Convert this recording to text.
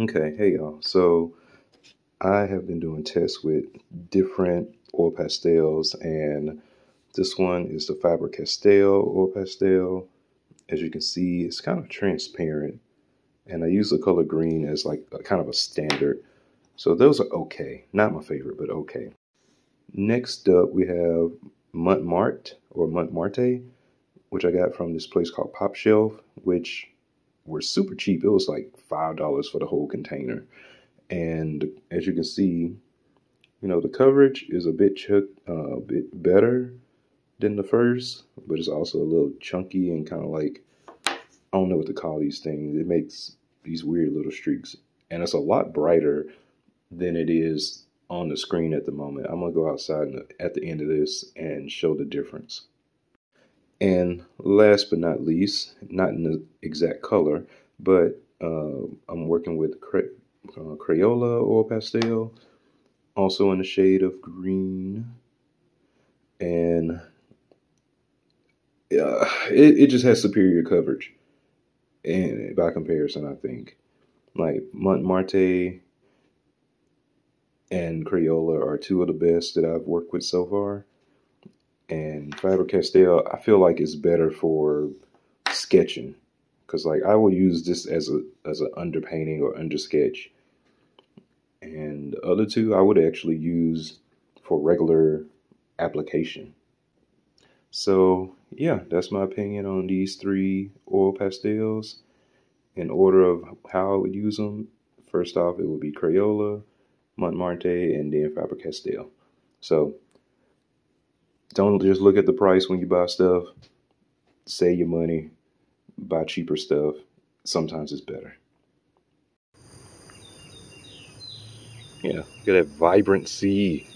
Okay, hey y'all. So I have been doing tests with different oil pastels, and this one is the Faber Castell oil pastel. As you can see, it's kind of transparent, and I use the color green as like a, kind of a standard. So those are okay. Not my favorite, but okay. Next up, we have Mont Marte or Mont Marte, which I got from this place called Pop Shelf, which were super cheap. It was like five dollars for the whole container. And as you can see, you know the coverage is a bit uh, a bit better than the first, but it's also a little chunky and kind of like I don't know what to call these things. It makes these weird little streaks, and it's a lot brighter than it is on the screen at the moment. I'm gonna go outside at the end of this and show the difference. And last but not least, not in the exact color, but uh, I'm working with Cray- uh, Crayola oil pastel, also in the shade of green. And uh, it, it just has superior coverage and by comparison, I think. Like Mont Marte and Crayola are two of the best that I've worked with so far Faber Castell, I feel like it's better for sketching because like I will use this as a as an underpainting or under sketch, and the other two I would actually use for regular application. So yeah, that's my opinion on these three oil pastels. In order of how I would use them, first off it would be Crayola, Mont Marte, and then Faber Castell. So don't just look at the price when you buy stuff. Save your money, buy cheaper stuff. Sometimes it's better. Yeah, look at that vibrant sea.